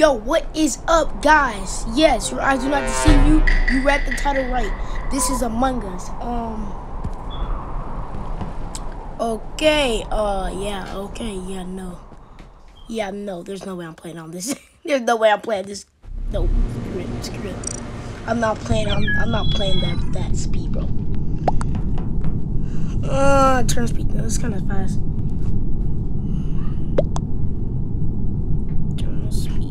Yo, what is up, guys? Yes, your eyes do not deceive you. You read the title right. This is Among Us. Um. Okay. Uh. Yeah. Okay. Yeah. No. Yeah. No. There's no way I'm playing on this. there's no way I'm playing this. No. Screw it. Screw it. I'm not playing. I'm. I'm not playing that that speed, bro. Uh. Turn speed. That's kind of fast. Turn speed.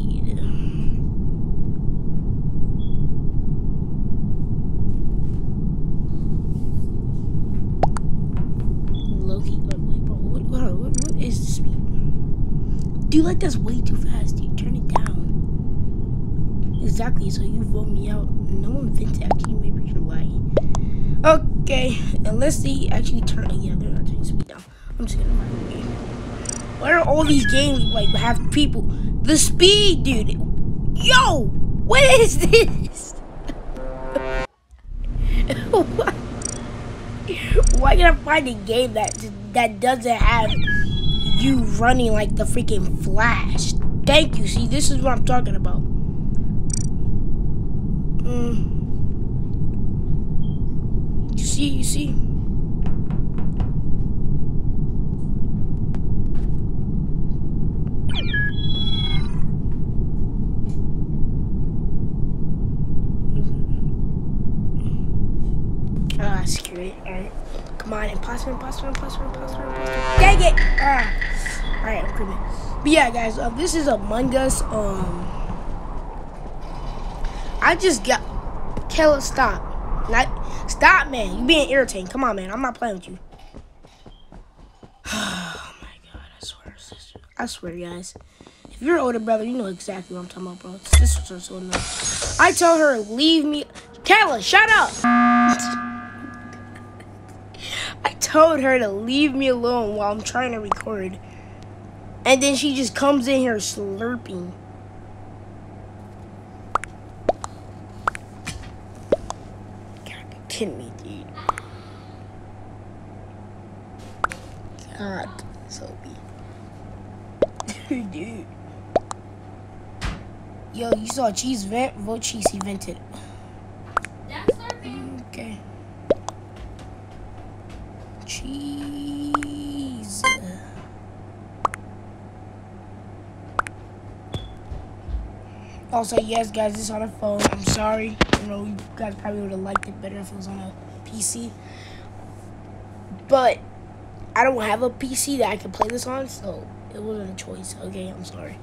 Loki. Wait, wait, bro. What, what, what, what is the Dude, like that's way too fast, You Turn it down. Exactly. So you vote me out. No one thinks actually. Maybe you're lying. Okay. Unless they actually turn. Yeah, they're not turning speed down. I'm just gonna the game. Why are all these games like have people? The speed, dude. Yo, what is this? Why- Why can I find a game that that doesn't have you running like the freaking Flash? Thank you. See, this is what I'm talking about. Mm. You see, you see. Screw it. Alright. Come on, imposter, imposter, imposter, imposter, imposter. Dang it! Ah. Alright, I'm coming. But yeah, guys, uh, this is Among Us. Um, I just got. Kayla, stop. Not, stop, man. You being irritating. Come on, man. I'm not playing with you. Oh my god, I swear, sister. I swear, guys. If you're an older brother, you know exactly what I'm talking about, bro. Sisters are so annoying. I tell her, leave me. Kayla, shut up! Told her to leave me alone while I'm trying to record. And then she just comes in here slurping. Be kidding me, dude. God, Sophie. dude. Yo, you saw cheese vent? Vote cheese, he vented. Also, yes, guys, is on a phone. I'm sorry. You know, you guys probably would have liked it better if it was on a PC. But I don't have a PC that I can play this on, so it wasn't a choice. Okay, I'm sorry.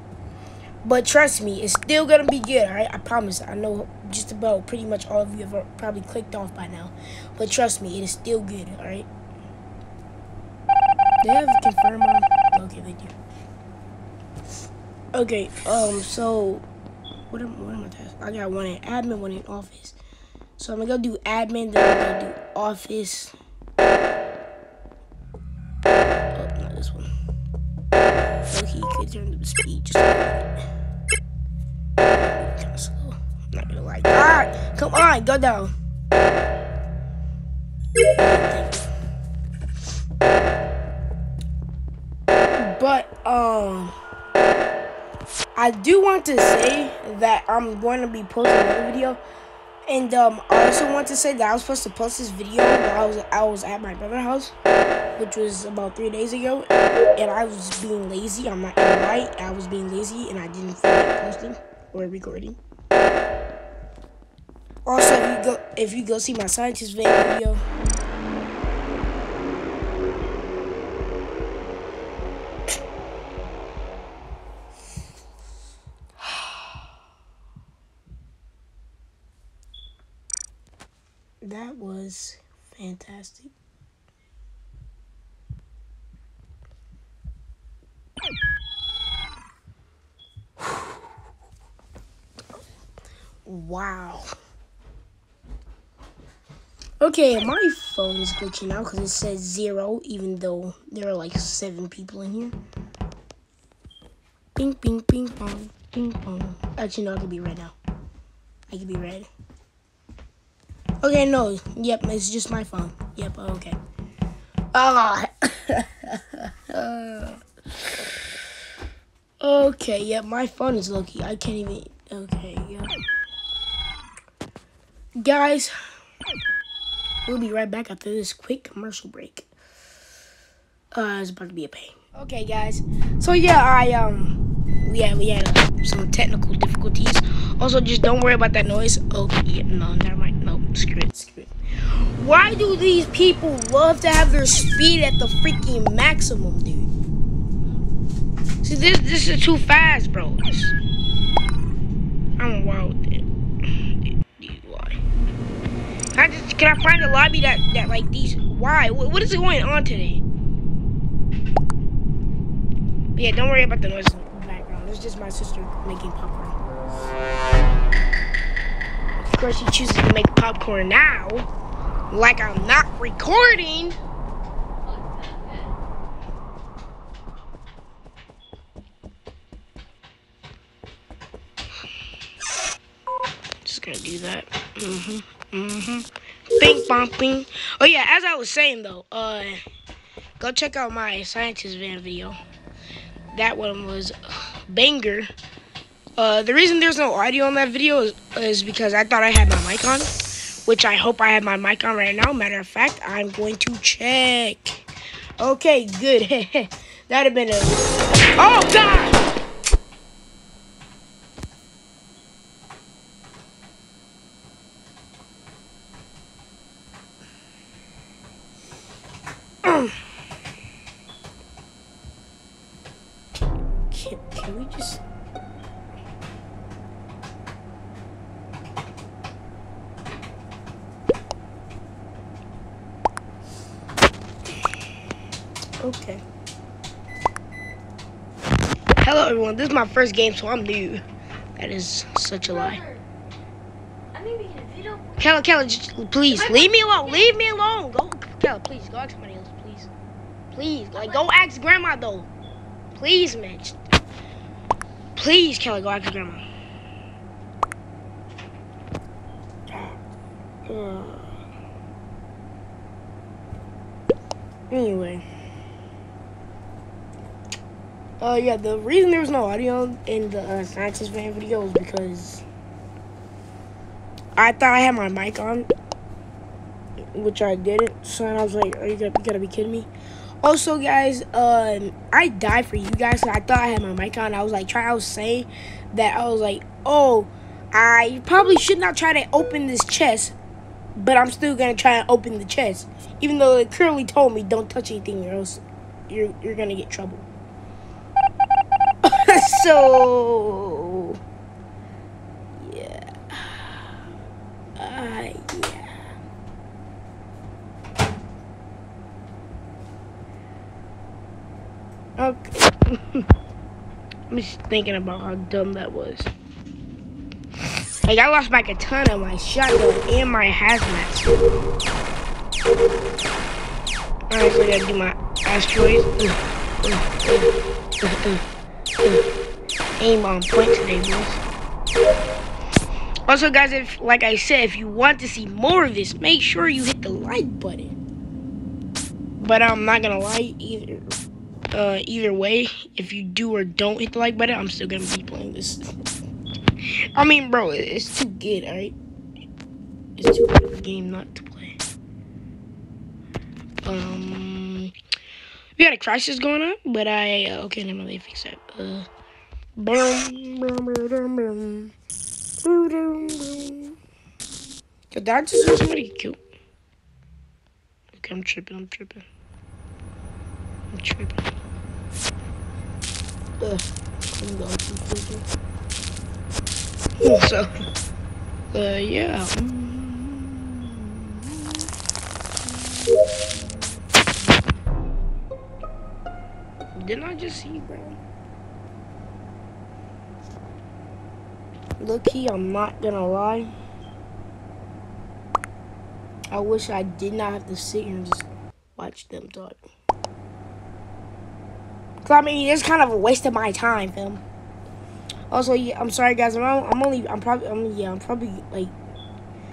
But trust me, it's still gonna be good, alright? I promise. I know just about pretty much all of you have probably clicked off by now. But trust me, it is still good, alright? They have confirm on? Okay, they do. Okay, um, so what am, what am I testing? I got one in admin, one in office. So I'm gonna go do admin, then I'm gonna do office. Oh, not this one. Okay, you could turn the speed just. Kind of slow. I'm not gonna lie. Ah, come on, go down. But um, I do want to say that I'm going to be posting another video, and um, I also want to say that I was supposed to post this video while I was I was at my brother's house, which was about three days ago, and I was being lazy. I'm not gonna I was being lazy, and I didn't feel like posting or recording. Also, if you go if you go see my scientist video. That was fantastic. Wow. Okay, my phone is glitching out because it says zero, even though there are like seven people in here. Ping, ping, ping, pong, ping, pong. Actually, no, I could be red now. I could be red. Okay, no. Yep, it's just my phone. Yep, okay. Ah. Okay, yeah, my phone is lucky. I can't even. Okay, yeah. Guys, we'll be right back after this quick commercial break. Uh, it's about to be a pain. Okay, guys. So yeah, I um, we had we had uh, some technical difficulties. Also, just don't worry about that noise. Okay, no, never mind. Screw it, screw it. Why do these people love to have their speed at the freaking maximum, dude? See, this this is too fast, bro. This- I'm wild with it. Why? Can I just can I find a lobby that that like these? Why? What, what is going on today? Yeah, don't worry about the noise in the background. It's just my sister making popcorn. Of course, he chooses to make popcorn now, like I'm not recording. Just gonna do that. Mhm. Mhm. Bing bong bing. Oh yeah, as I was saying though, uh, go check out my scientist van video. That one was banger. Uh, the reason there's no audio on that video is, is because I thought I had my mic on, which I hope I have my mic on right now. Matter of fact, I'm going to check. Okay, good. That'd have been a. Oh God! Can, can we just? Okay. Hello, everyone. This is my first game, so I'm new. That is such a lie. I think we can video. Kella, Kella, please leave me alone. Leave me alone. Go, Kella, please go ask somebody else, please. Please, like go ask grandma though. Please, man. Just- Please, Kella, go ask grandma. Uh, Anyway. Uh, yeah, the reason there was no audio in the uh, scientist van video is because I thought I had my mic on, which I didn't. So I was like, "Are you gonna, you gotta be kidding me?" Also, guys, um, I died for you guys. So I thought I had my mic on. I was like, try. I was saying that I was like, "Oh, I probably should not try to open this chest, but I'm still gonna try and open the chest, even though it clearly told me don't touch anything or else you're you're gonna get trouble." So yeah. Uh, yeah. Okay. I'm just thinking about how dumb that was. Like, I lost my katana, my shotgun, and my hazmat. Alright, so I gotta do my asteroids. Uh, uh, uh, uh, uh, uh. Aim on point today, boys. Also, guys, if like I said, if you want to see more of this, make sure you hit the like button. But I'm not gonna lie, either uh, either way, if you do or don't hit the like button, I'm still gonna be playing this. I mean, bro, it's too good, alright? It's too good of a game not to play. Um, we got a crisis going on, but I uh, okay, never mind, they fix that. Uh, Did that just somebody killed? Okay, I'm tripping, I'm tripping. I'm tripping. Ugh, I'm going too freaking. So, uh, yeah. Didn't I just see bro? Look, key, I'm not gonna lie. I wish I did not have to sit here and just watch them talk. Cause I mean, it's kind of a waste of my time, film. Also, yeah, I'm sorry, guys. I'm, I'm only, I'm probably, I'm, yeah, I'm probably like,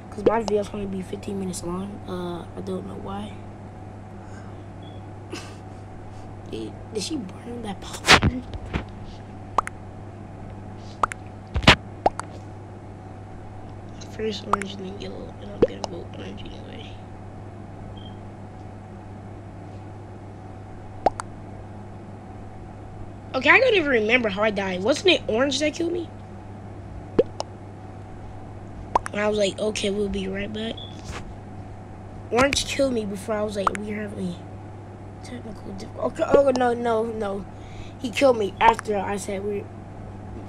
cause my video's gonna be 15 minutes long. Uh, I don't know why. Did, did she burn that popcorn? First orange and then yellow, and I'm gonna vote orange anyway. Okay, I don't even remember how I died. Wasn't it orange that killed me? And I was like, okay, we'll be right back. Orange killed me before I was like, we are having technical difficulty. Okay, oh, no, no, no. He killed me after I said we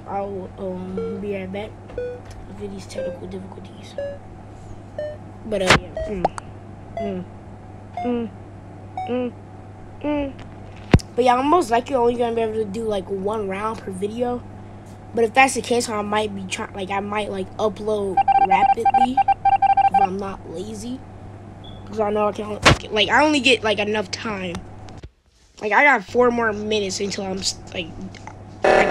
I'll um, be right back with these technical difficulties. But uh, yeah. Mm. Mm. Mm. Mm. Mm. But yeah, I'm most likely only gonna be able to do like one round per video. But if that's the case, I might be trying, like, I might like upload rapidly if I'm not lazy. Cause I know I can, like, I only get like enough time. Like, I got four more minutes until I'm like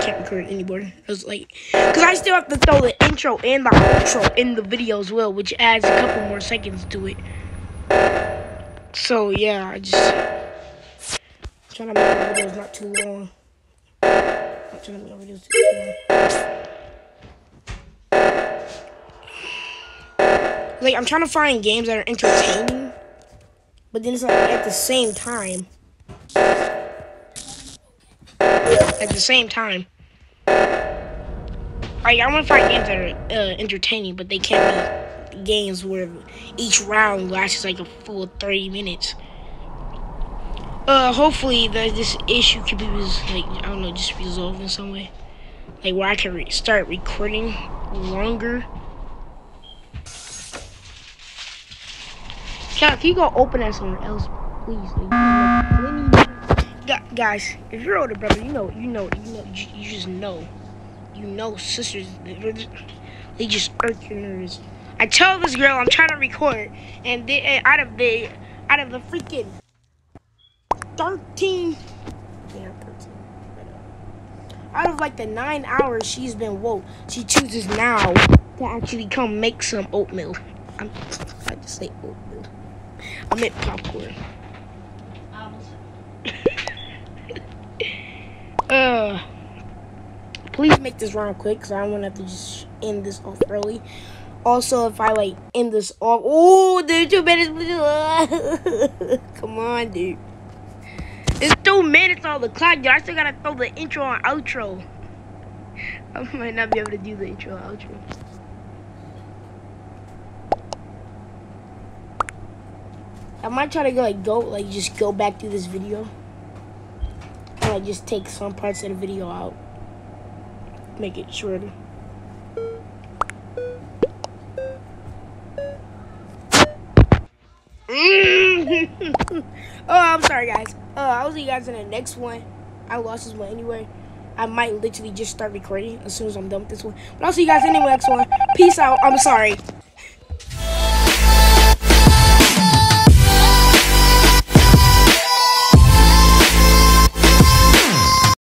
can't record anymore. I was like, because I still have to throw the intro and the outro in the video as well, which adds a couple more seconds to it. So yeah, I just trying to make my videos not too long. I'm trying to make my videos too long. Like I'm trying to find games that are entertaining, but then it's like at the same time at the same time. Like, I want to find games that are uh, entertaining, but they can't be games where each round lasts like a full 30 minutes. Uh, hopefully that this issue can be, like, I don't know, just resolved in some way. Like, where I can re start recording longer. Cal, can you go open that somewhere else, please? Like, guys, if you're older brother, you know, you know, you know, you just know, you know, sisters, they just irk your nerves. I tell this girl I'm trying to record, and they, out of the, out of the freaking 13, yeah, 13, out of like the nine hours she's been woke, she chooses now to actually come make some oatmeal. I'm, I just say oatmeal. I meant popcorn. Uh, please make this round quick because I don't want to have to just end this off early. Also, if I like end this off, oh, dude, two minutes. Come on, dude. It's two minutes on the clock, dude. I still gotta throw the intro and outro. I might not be able to do the intro and outro. I might try to go like go like just go back through this video And like just take some parts of the video out. Make it shorter. oh, I'm sorry, guys. Uh, I'll see you guys in the next one. I lost this one anyway. I might literally just start recording as soon as I'm done with this one. But I'll see you guys in the next one. Peace out. I'm sorry.